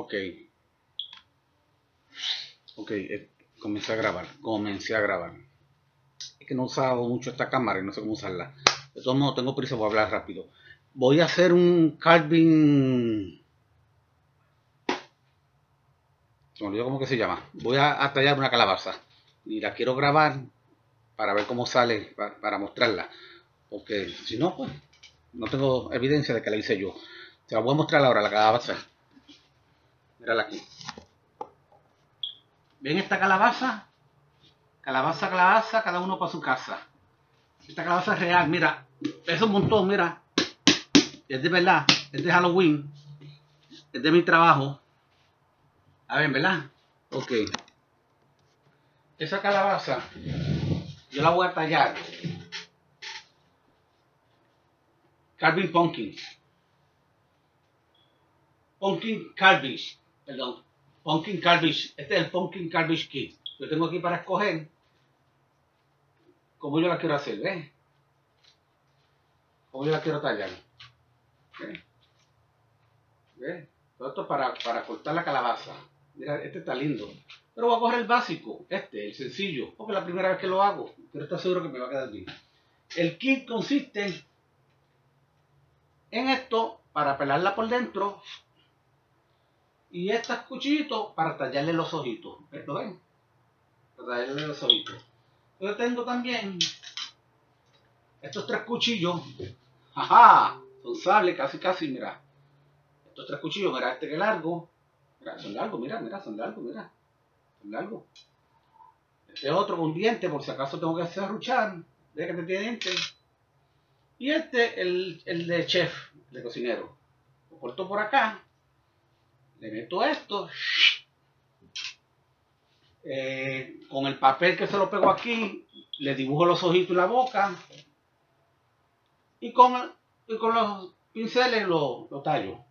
Ok. Ok, eh, comencé a grabar. Comencé a grabar. Es que no he usado mucho esta cámara y no sé cómo usarla. De todos modos, tengo prisa por hablar rápido. Voy a hacer un carving. Se me olvidó cómo que se llama. Voy a, a tallar una calabaza. Y la quiero grabar para ver cómo sale, pa- para, mostrarla. Porque si no, pues no tengo evidencia de que la hice yo. Se la voy a mostrar ahora, la calabaza. Mírala aquí. ¿Ven esta calabaza? Calabaza, calabaza, cada uno para su casa. Esta calabaza es real, mira. Es un montón, mira. Es de verdad, es de Halloween. Es de mi trabajo. A ver, ¿verdad? Ok. Esa calabaza, yo la voy a tallar. Carving Pumpkin. Pumpkin Carvage. Perdón. Pumpkin Carvage. Este es el Pumpkin Carvage Kit. Yo tengo aquí para escoger cómo yo la quiero hacer, ¿ves? Cómo yo la quiero tallar. ¿Ves? Todo esto para, para cortar la calabaza. Mira, este está lindo. Pero voy a coger el básico, este, el sencillo, porque es la primera vez que lo hago. Pero estoy seguro que me va a quedar bien. El kit consiste en esto para pelarla por dentro y estos cuchillitos para tallarle los ojitos. ¿Esto ven? Para tallarle los ojitos. Yo tengo también estos tres cuchillos. ¡Ajá! Son sables casi casi, mira. Estos tres cuchillos, mira este que largo. Mira, son largos, mira, mira, son largos, mira. Son largos. Este otro con diente, por si acaso tengo que serruchar. Deja que te tiene dientes. Y este, el, el de chef, de cocinero. Lo corto por acá. Le meto esto. Eh, con el papel que se lo pego aquí, le dibujo los ojitos y la boca. Y con, y con los pinceles lo, lo tallo.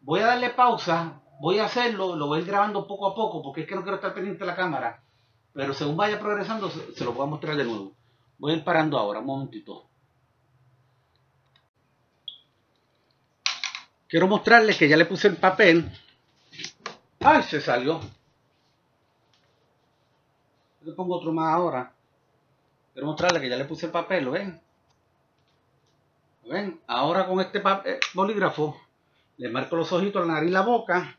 Voy a darle pausa. Voy a hacerlo, lo voy a ir grabando poco a poco, porque es que no quiero estar pendiente de la cámara. Pero según vaya progresando, se, se lo voy a mostrar de nuevo. Voy a ir parando ahora, un momentito. Quiero mostrarles que ya le puse el papel. ¡Ay! Se salió. Le pongo otro más ahora. Quiero mostrarles que ya le puse el papel, ¿lo ven? ¿Lo ven? Ahora con este papel, bolígrafo le marco los ojitos, la nariz y la boca.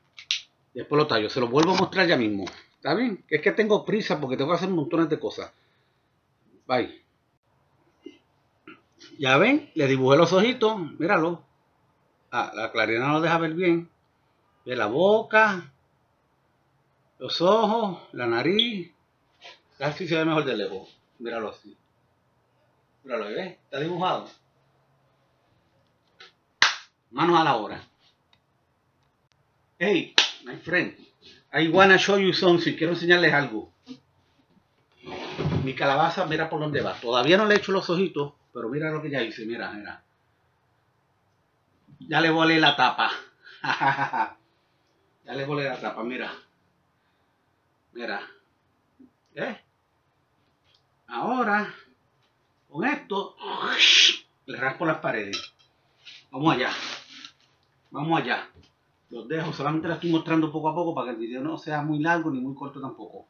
Y después lo tallo. Se lo vuelvo a mostrar ya mismo. ¿Está bien? Es que tengo prisa porque tengo que hacer montones de cosas. Bye. Ya ven, le dibujé los ojitos. Míralo. La claridad no lo deja ver bien. Ve la boca, los ojos, la nariz. Casi se ve mejor de lejos. Míralo así. Míralo, ¿ves? Está dibujado. Manos a la obra. Hey, my friend. I wanna show you something. Quiero enseñarles algo. Mi calabaza, mira por dónde va. Todavía no le he hecho los ojitos, pero mira lo que ya hice. Mira, mira. Ya le volé la tapa. ya le volé la tapa, mira. Mira. ¿Eh? Ahora, con esto, le raspo las paredes. Vamos allá. Vamos allá. Los dejo, solamente la estoy mostrando poco a poco para que el video no sea muy largo ni muy corto tampoco.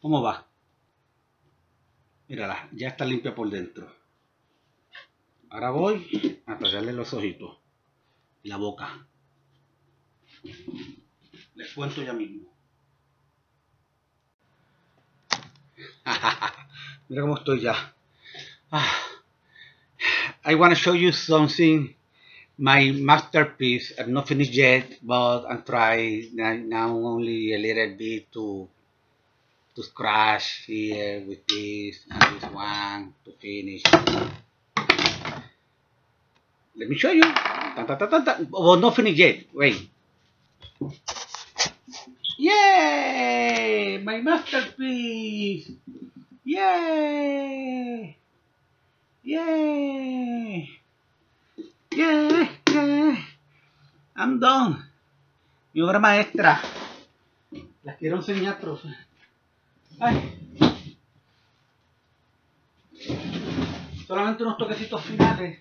¿Cómo va? Mírala, ya está limpia por dentro. Ahora voy a tallarle los ojitos y la boca. Les cuento ya mismo. Mira cómo estoy ya. Ah. I want to show you something. My masterpiece. I'm not finished yet, but I'm trying now only a little bit to to scratch here with this and this one to finish. let me show you. Tan, tan, tan, tan. Oh, not finished yet. Wait. Yay! My masterpiece! Yay! Yay! Yay! Yay! I'm done. Mi obra maestra. Las quiero enseñar, profe. Ay. Solamente unos toquecitos finales.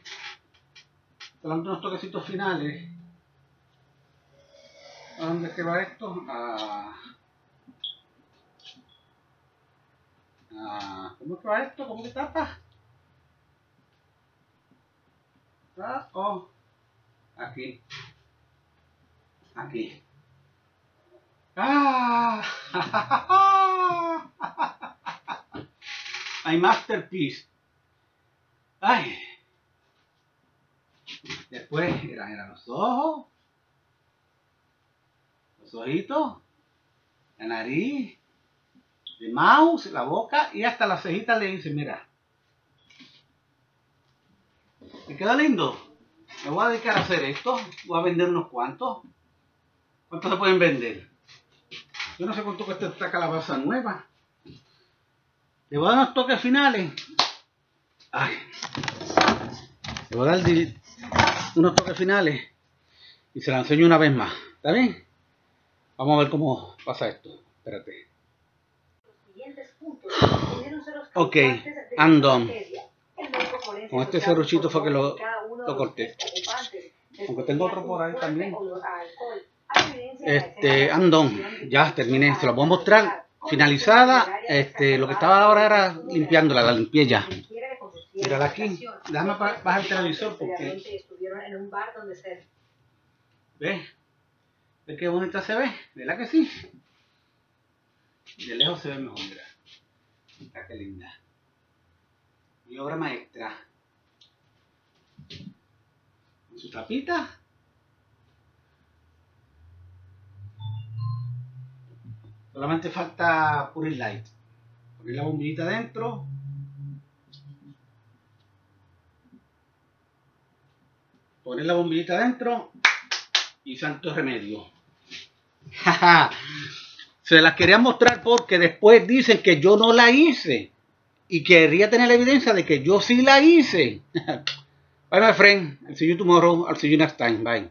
Solamente unos toquecitos finales. ¿A dónde que va esto? A... a- ¿Cómo que va esto? ¿Cómo que tapa? Ah, oh. Aquí. Aquí. ¡Ah! My masterpiece. Ay. Después eran, eran los ojos, los ojitos, la nariz, el mouse, la boca y hasta las cejitas le hice, mira. ¿Me queda lindo? Me voy a dedicar a hacer esto. Voy a vender unos cuantos. ¿Cuántos se pueden vender? Yo no sé cuánto cuesta esta calabaza nueva. Le voy a dar unos toques finales. Le voy a dar unos toques finales. Y se la enseño una vez más. ¿Está bien? Vamos a ver cómo pasa esto. Espérate. Ok, done. Con este serruchito fue que lo, lo corté. Aunque tengo otro por ahí también. Este, done. Ya terminé. Se lo voy a mostrar finalizada. Este, lo que estaba ahora era limpiándola, la limpié ya. Mírala aquí. Déjame bajar el televisor porque. ¿Ves? ¿Ves qué bonita se ve? ¿Verdad que sí? De lejos se ve mejor, mira. Mira qué linda. Mi obra maestra. Su tapita. Solamente falta Puri Light. Poner la bombillita adentro. Poner la bombillita adentro y santo remedio. Se las quería mostrar porque después dicen que yo no la hice. Y quería tener la evidencia de que yo sí la hice. Bye, my friend. I'll see you tomorrow. I'll see you next time. Bye.